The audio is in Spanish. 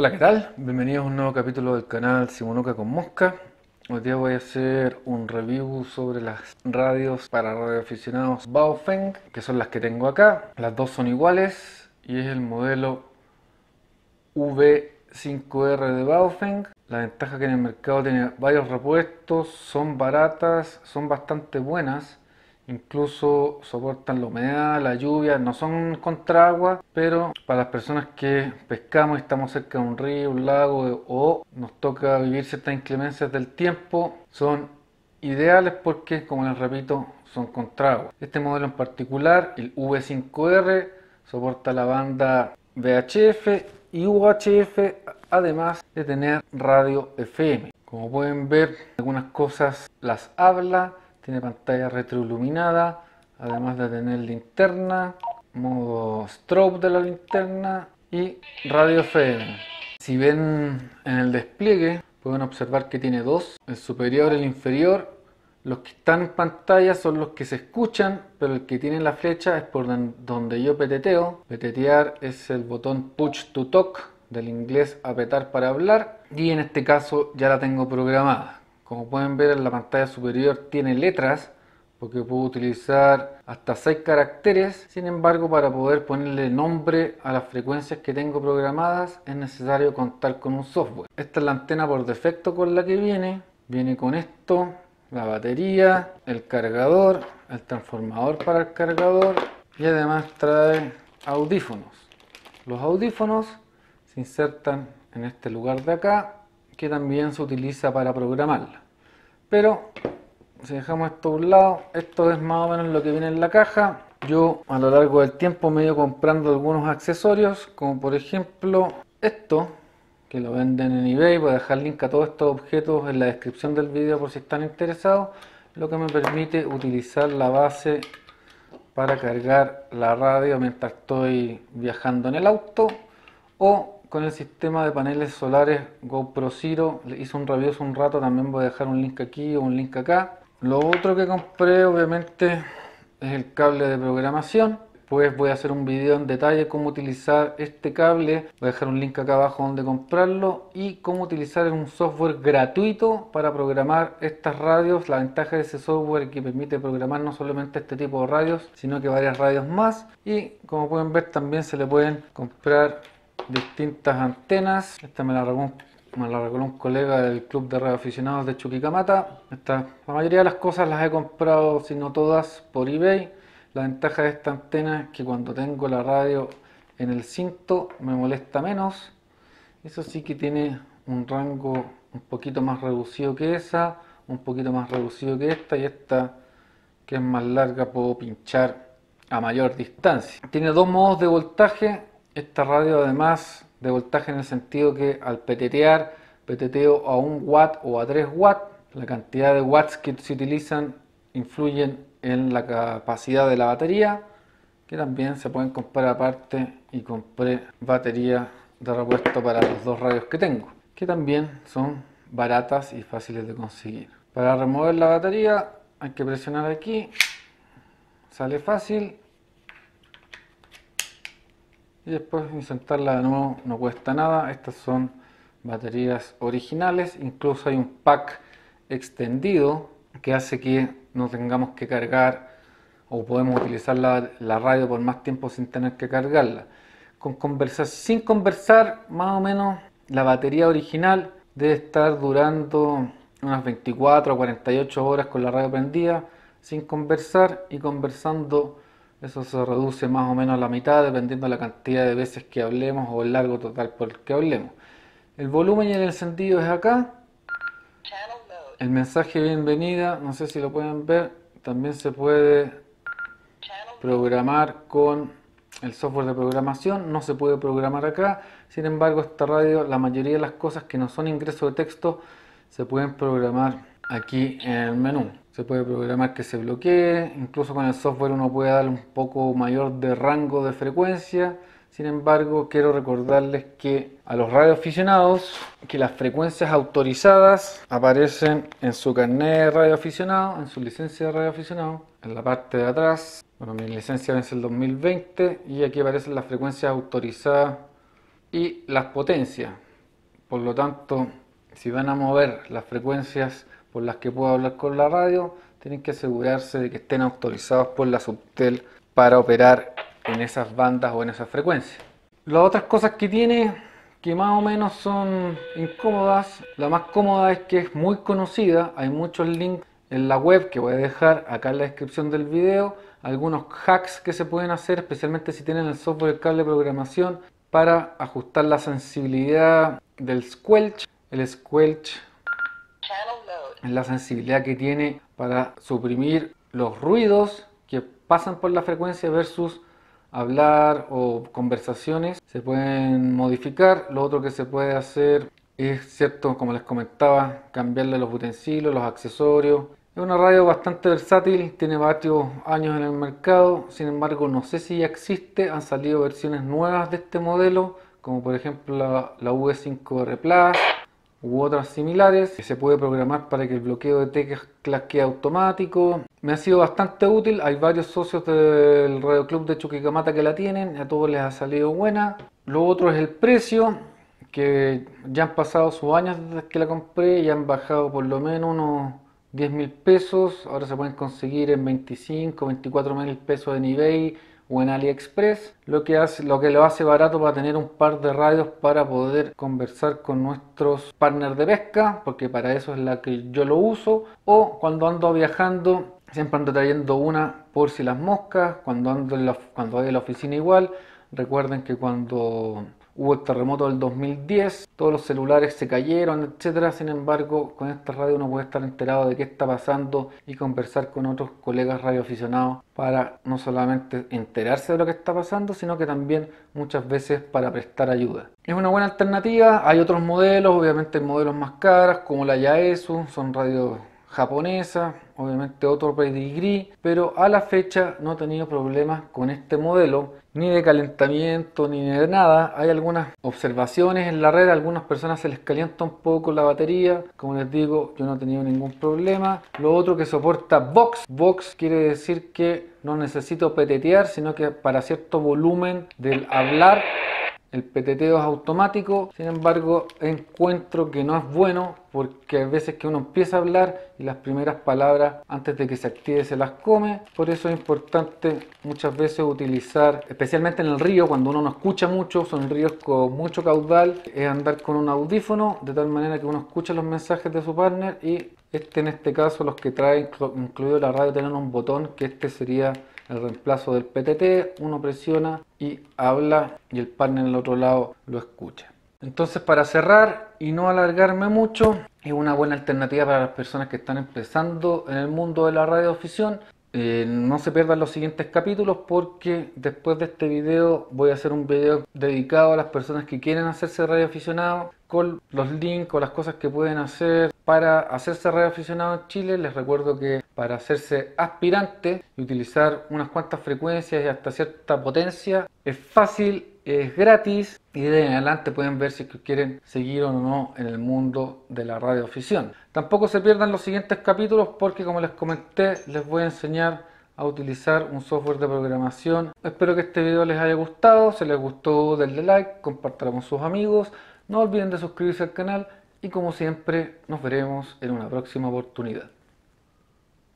Hola, ¿qué tal? Bienvenidos a un nuevo capítulo del canal Simonuca con Mosca. Hoy día voy a hacer un review sobre las radios para radioaficionados Baofeng, que son las que tengo acá. Las dos son iguales y es el modelo V5R de Baofeng. La ventaja que en el mercado tiene varios repuestos, son baratas, son bastante buenas incluso soportan la humedad, la lluvia, no son contra agua, pero para las personas que pescamos y estamos cerca de un río, un lago o nos toca vivir ciertas inclemencias del tiempo, son ideales porque, como les repito, son contra agua. Este modelo en particular, el V5R, soporta la banda VHF y UHF, además de tener radio FM. Como pueden ver, algunas cosas las habla, tiene pantalla retroiluminada, además de tener linterna, modo strobe de la linterna y radio FM. Si ven en el despliegue, pueden observar que tiene dos, el superior y el inferior. Los que están en pantalla son los que se escuchan, pero el que tiene la flecha es por donde yo peteteo. Petetear es el botón push to talk, del inglés apretar para hablar, y en este caso ya la tengo programada. Como pueden ver en la pantalla superior tiene letras porque puedo utilizar hasta 6 caracteres. Sin embargo, para poder ponerle nombre a las frecuencias que tengo programadas es necesario contar con un software. Esta es la antena por defecto con la que viene. Viene con esto, la batería, el cargador, el transformador para el cargador y además trae audífonos. Los audífonos se insertan en este lugar de acá que también se utiliza para programarla. Pero si dejamos esto a un lado, esto es más o menos lo que viene en la caja. Yo a lo largo del tiempo me he ido comprando algunos accesorios, como por ejemplo esto, que lo venden en eBay. Voy a dejar link a todos estos objetos en la descripción del video por si están interesados. Lo que me permite utilizar la base para cargar la radio mientras estoy viajando en el auto o con el sistema de paneles solares GoPro Zero. Le hice un review hace un rato, también voy a dejar un link aquí o un link acá. Lo otro que compré obviamente es el cable de programación. Pues voy a hacer un video en detalle cómo utilizar este cable. Voy a dejar un link acá abajo donde comprarlo y cómo utilizar un software gratuito para programar estas radios. La ventaja de ese software es que permite programar no solamente este tipo de radios, sino que varias radios más. Y como pueden ver también se le pueden comprar distintas antenas. Esta me la regaló, me la regaló un colega del club de radioaficionados de Chuquicamata. Esta, la mayoría de las cosas las he comprado, si no todas, por eBay. La ventaja de esta antena es que cuando tengo la radio en el cinto me molesta menos. Eso sí que tiene un rango un poquito más reducido que esa, un poquito más reducido que esta y esta que es más larga puedo pinchar a mayor distancia. Tiene dos modos de voltaje, esta radio además de voltaje en el sentido que al petetear, peteteo a 1 watt o a 3 watts, la cantidad de watts que se utilizan influyen en la capacidad de la batería, que también se pueden comprar aparte y compré batería de repuesto para los dos radios que tengo, que también son baratas y fáciles de conseguir. Para remover la batería hay que presionar aquí, sale fácil y después insertarla de nuevo no cuesta nada. Estas son baterías originales. Incluso hay un pack extendido que hace que no tengamos que cargar o podemos utilizar la, radio por más tiempo sin tener que cargarla. Con conversar sin conversar más o menos la batería original debe estar durando unas 24 o 48 horas con la radio prendida sin conversar y conversando eso se reduce más o menos a la mitad dependiendo de la cantidad de veces que hablemos o el largo total por el que hablemos. El volumen y el encendido es acá. El mensaje bienvenida, no sé si lo pueden ver, también se puede programar con el software de programación, no se puede programar acá, sin embargo esta radio, la mayoría de las cosas que no son ingreso de texto, se pueden programar aquí en el menú. Se puede programar que se bloquee, incluso con el software uno puede darle un poco mayor de rango de frecuencia. Sin embargo, quiero recordarles que a los radioaficionados que las frecuencias autorizadas aparecen en su carnet de radioaficionado, en su licencia de radioaficionado, en la parte de atrás. Bueno, mi licencia vence el 2020 y aquí aparecen las frecuencias autorizadas y las potencias. Por lo tanto, si van a mover las frecuencias por las que puedo hablar con la radio, tienen que asegurarse de que estén autorizados por la Subtel para operar en esas bandas o en esas frecuencias. Las otras cosas que tiene que más o menos son incómodas, la más cómoda es que es muy conocida, hay muchos links en la web que voy a dejar acá en la descripción del video, algunos hacks que se pueden hacer, especialmente si tienen el software de cable de programación, para ajustar la sensibilidad del squelch. El squelch la sensibilidad que tiene para suprimir los ruidos que pasan por la frecuencia versus hablar o conversaciones se pueden modificar. Lo otro que se puede hacer es, cierto, como les comentaba, cambiarle los utensilios, los accesorios. Es una radio bastante versátil, tiene varios años en el mercado, sin embargo no sé si ya existe, han salido versiones nuevas de este modelo, como por ejemplo la, la V5R Plus, u otras similares. Se puede programar para que el bloqueo de teclas quede automático. Me ha sido bastante útil. Hay varios socios del Radio Club de Chuquicamata que la tienen. A todos les ha salido buena. Lo otro es el precio, que ya han pasado sus años desde que la compré y han bajado por lo menos unos 10 mil pesos. Ahora se pueden conseguir en 25, 24 mil pesos en eBay o en AliExpress, lo que, hace, lo que lo hace barato para tener un par de radios para poder conversar con nuestros partners de pesca, porque para eso es la que yo lo uso, o cuando ando viajando, siempre ando trayendo una por si las moscas, cuando ando en la, cuando voy a la oficina igual, recuerden que cuando Hubo el terremoto del 2010, todos los celulares se cayeron, etcétera. Sin embargo, con esta radio uno puede estar enterado de qué está pasando y conversar con otros colegas radioaficionados para no solamente enterarse de lo que está pasando, sino que también muchas veces para prestar ayuda. Es una buena alternativa, hay otros modelos, obviamente modelos más caros como la Yaesu, son radios japonesa, obviamente otro pedigree, pero a la fecha no he tenido problemas con este modelo, ni de calentamiento ni de nada. Hay algunas observaciones en la red, a algunas personas se les calienta un poco la batería, como les digo, yo no he tenido ningún problema. Lo otro que soporta Vox, Vox quiere decir que no necesito petetear, sino que para cierto volumen del hablar el peteteo es automático, sin embargo encuentro que no es bueno porque a veces que uno empieza a hablar y las primeras palabras antes de que se active se las come. Por eso es importante muchas veces utilizar, especialmente en el río, cuando uno no escucha mucho, son ríos con mucho caudal, es andar con un audífono de tal manera que uno escucha los mensajes de su partner y este en este caso los que trae incluido la radio tienen un botón que este sería el reemplazo del PTT, uno presiona y habla y el partner en el otro lado lo escucha. Entonces para cerrar y no alargarme mucho, es una buena alternativa para las personas que están empezando en el mundo de la radioafición. Eh, no se pierdan los siguientes capítulos porque después de este video voy a hacer un video dedicado a las personas que quieren hacerse radioaficionados con los links o las cosas que pueden hacer para hacerse radioaficionado en Chile. Les recuerdo que para hacerse aspirante y utilizar unas cuantas frecuencias y hasta cierta potencia es fácil es gratis y de adelante pueden ver si quieren seguir o no en el mundo de la radioafición. Tampoco se pierdan los siguientes capítulos porque como les comenté les voy a enseñar a utilizar un software de programación. Espero que este video les haya gustado, si les gustó denle like, compartan con sus amigos, no olviden de suscribirse al canal y como siempre nos veremos en una próxima oportunidad.